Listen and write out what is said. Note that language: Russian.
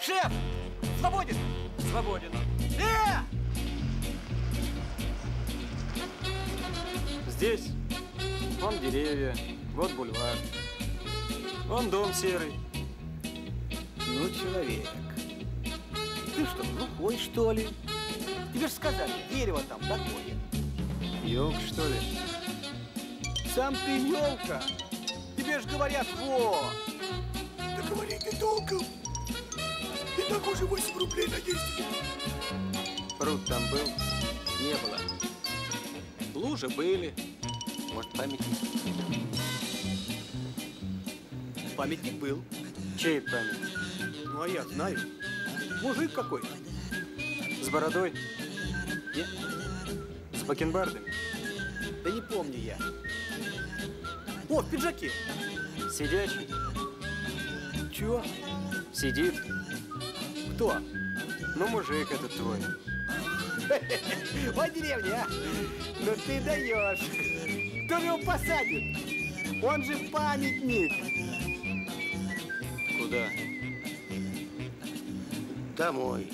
Шеф! Свободен! Свободен. Э! Здесь. Вон деревья, вот бульвар. Вон дом серый. Ну, человек. Ты что, глухой, что ли? Тебе же сказали, дерево там такое. Елка, что ли? Сам ты елка. Тебе же говорят, во! Да говори ты толком. Уже 8 рублей наездили. Пруд там был? Не было. Лужи были. Может, памятник? Памятник был. Чей память? Ну, а я знаю. Мужик какой-то. С бородой? Не, С бакенбардами? да не помню я. О, в пиджаке. Сидячий? Чего? Сидит? Кто? Ну, мужик этот твой. Вот деревня, а? Ну ты даешь. Кто же его посадит? Он же памятник. Куда? Домой.